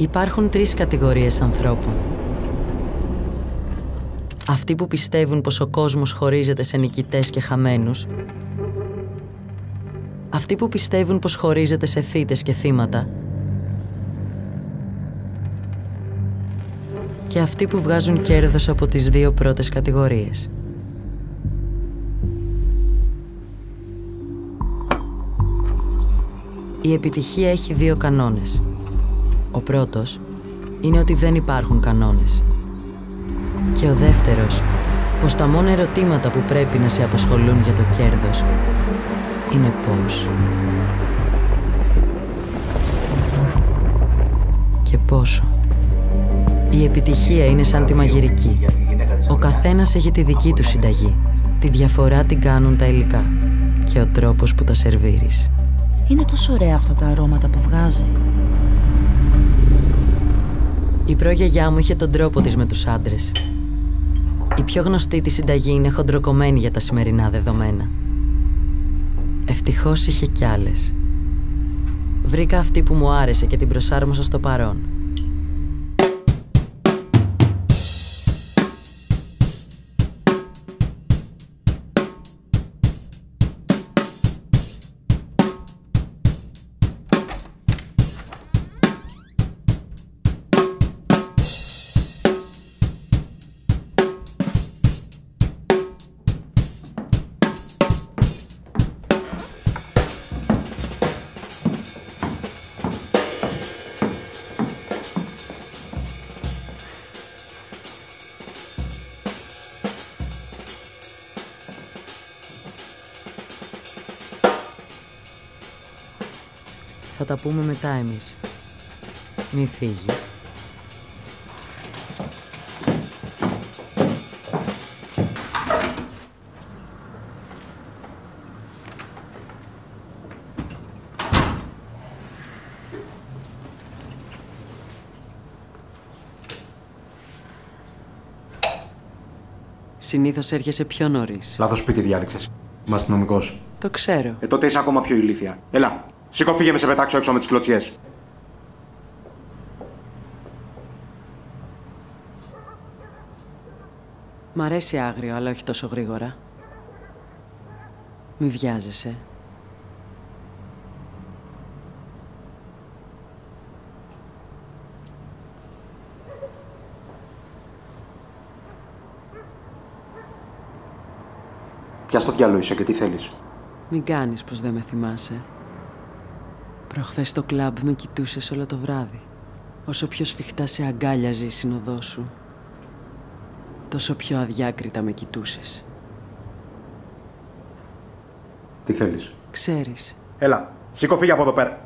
Υπάρχουν τρεις κατηγορίες ανθρώπων. Αυτοί που πιστεύουν πως ο κόσμος χωρίζεται σε νικητές και χαμένους. Αυτοί που πιστεύουν πως χωρίζεται σε θύτες και θύματα. Και αυτοί που βγάζουν κέρδος από τις δύο πρώτες κατηγορίες. Η επιτυχία έχει δύο κανόνες. Ο πρώτος είναι ότι δεν υπάρχουν κανόνες. Και ο δεύτερος, πως τα μόνα ερωτήματα που πρέπει να σε απασχολούν για το κέρδος είναι πώς. Και πόσο. Η επιτυχία είναι σαν τη μαγειρική. Ο καθένας έχει τη δική του συνταγή. Τη διαφορά την κάνουν τα υλικά και ο τρόπος που τα σερβίρεις. Είναι τόσο ωραία αυτά τα αρώματα που βγάζει. Η προγιαγιά μου είχε τον τρόπο της με τους άντρες. Η πιο γνωστή της συνταγή είναι χοντροκομμένη για τα σημερινά δεδομένα. Ευτυχώς είχε κι άλλες. Βρήκα αυτή που μου άρεσε και την προσάρμοσα στο παρόν. Τα πούμε μετά εμείς. Μη φύγεις. Συνήθως έρχεσαι πιο νωρίς. Λάθος σπίτι διάδειξε. Είμαι αστυνομικός. Το ξέρω. Ε, τότε είσαι ακόμα πιο ηλίθια. Έλα, σήκω φύγε με σε πετάξω έξω με τις κλωτσιές. Μ' αρέσει άγριο, αλλά όχι τόσο γρήγορα. Μη βιάζεσαι. Ποια στο διάλογο είσαι και τι θέλεις. Μην κάνεις πως δεν με θυμάσαι. Προχθές στο κλαμπ με κοιτούσες όλο το βράδυ. Όσο πιο σφιχτά σε αγκάλιαζε η συνοδό σου, τόσο πιο αδιάκριτα με κοιτούσες. Τι θέλεις; Ξέρεις, Έλα, σήκω φύγε από εδώ πέρα.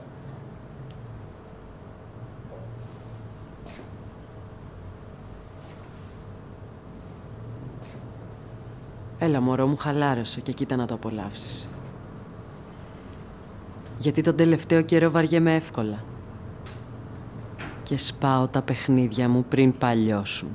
έλα μωρό μου χαλάρωσε και κοίτα να το απολαύσεις. Γιατί τον τελευταίο καιρό βαριέμαι εύκολα. Και σπάω τα παιχνίδια μου πριν παλιώσουν.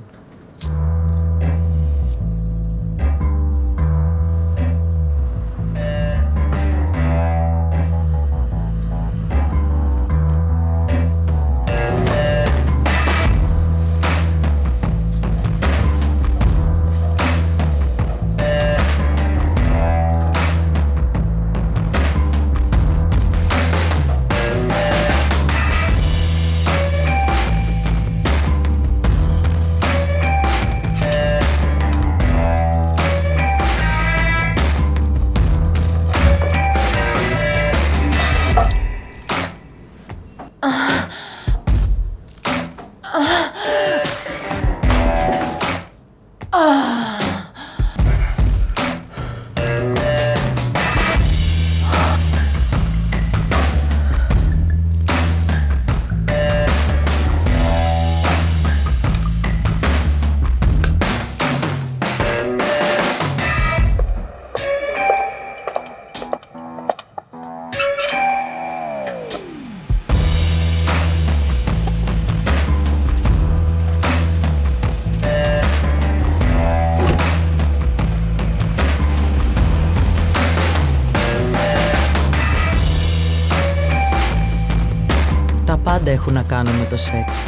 Πάντα έχουν να κάνουν με το σεξ.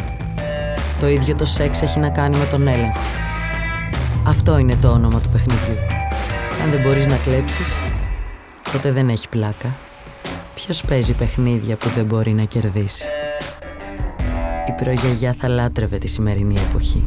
Το ίδιο το σεξ έχει να κάνει με τον έλεγχο. Αυτό είναι το όνομα του παιχνιδιού. Και αν δεν μπορείς να κλέψεις, τότε δεν έχει πλάκα. Ποιος παίζει παιχνίδια που δεν μπορεί να κερδίσει; Η προγιαγιά θα λάτρευε τη σημερινή εποχή.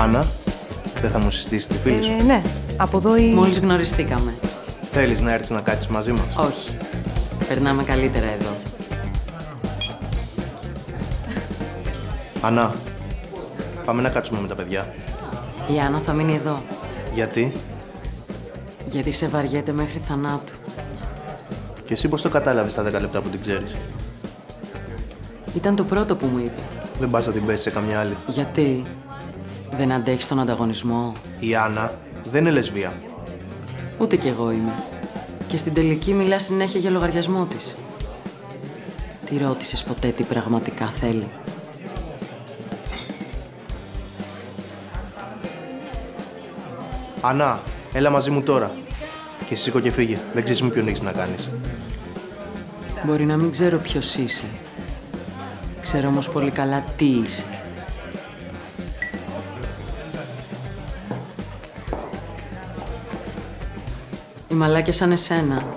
Άννα, δεν θα μου συστήσεις τη φίλη σου. Ε, ναι, από εδώ η... Μόλις γνωριστήκαμε. Θέλεις να έρθεις να κάτσεις μαζί μας; Όχι. Περνάμε καλύτερα εδώ. Άννα, πάμε να κάτσουμε με τα παιδιά. Η Άννα θα μείνει εδώ. Γιατί; Γιατί σε βαριέται μέχρι θανάτου. και εσύ πώς το κατάλαβες τα 10 λεπτά που την ξέρεις; Ήταν το πρώτο που μου είπε. Δεν πας να την πέσεις σε καμιά άλλη. Γιατί; Δεν αντέχεις τον ανταγωνισμό; Η Άννα δεν είναι λεσβία. Ούτε κι εγώ είμαι. Και στην τελική μιλάς συνέχεια για λογαριασμό της. Τη ρώτησες ποτέ τι πραγματικά θέλει; Άννα, έλα μαζί μου τώρα. Και εσύ σήκω και φύγε. Δεν ξέρεις με ποιον έχεις να κάνεις. Μπορεί να μην ξέρω ποιος είσαι. Ξέρω όμως πολύ καλά τι είσαι. Οι μαλάκες σαν εσένα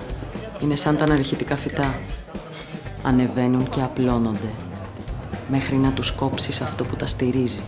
είναι σαν τα αναρχητικά φυτά. Ανεβαίνουν και απλώνονται μέχρι να τους κόψεις αυτό που τα στηρίζει.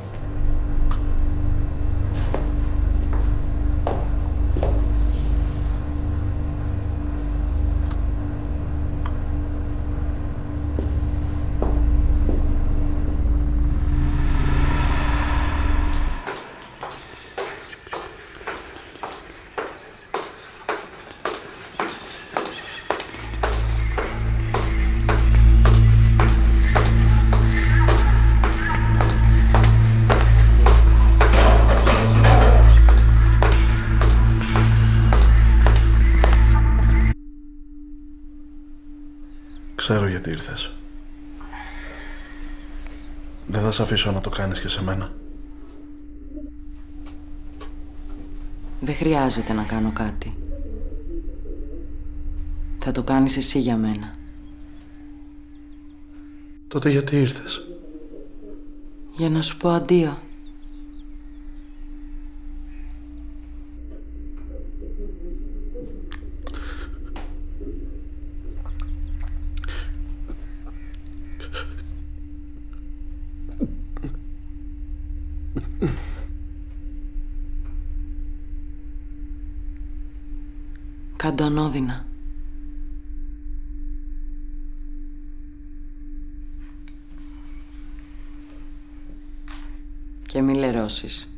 Ξέρω γιατί ήρθες. Δεν θα σε αφήσω να το κάνεις και σε μένα. Δεν χρειάζεται να κάνω κάτι. Θα το κάνεις εσύ για μένα. Τότε γιατί ήρθες; Για να σου πω αντίο. Καντανόδυνα Και μη λερώσεις.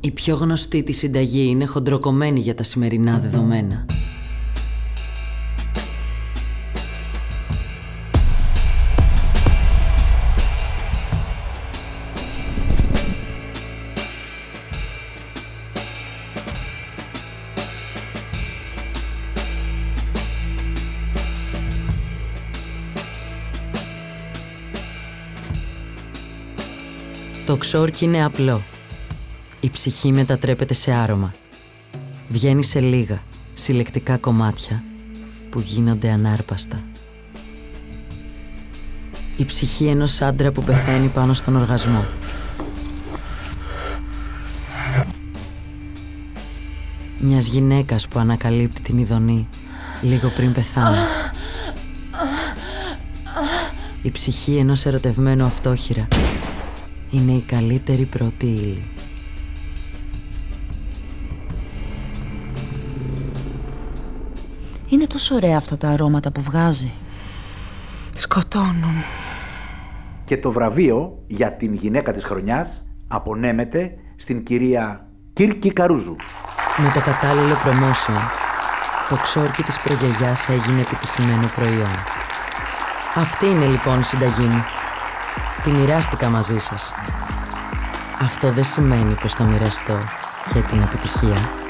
Η πιο γνωστή της συνταγή είναι χοντροκομμένη για τα σημερινά δεδομένα. Το ξόρκι είναι απλό. Η ψυχή μετατρέπεται σε άρωμα. Βγαίνει σε λίγα, συλλεκτικά κομμάτια που γίνονται ανάρπαστα. Η ψυχή ενός άντρα που πεθαίνει πάνω στον οργασμό. Μιας γυναίκας που ανακαλύπτει την ειδονή λίγο πριν πεθάνει. Η ψυχή ενός ερωτευμένου αυτόχειρα είναι η καλύτερη πρώτη ύλη. Είναι τόσο ωραία αυτά τα αρώματα που βγάζει. Σκοτώνουν. Και το βραβείο για την γυναίκα της χρονιάς απονέμεται στην κυρία Κίρκη Καρούζου. Με το κατάλληλο promotion, το ξόρκι της προγιαγιάς έγινε επιτυχημένο προϊόν. Αυτή είναι λοιπόν η συνταγή μου. Τη μοιράστηκα μαζί σας. Αυτό δεν σημαίνει πως θα μοιραστώ και την επιτυχία.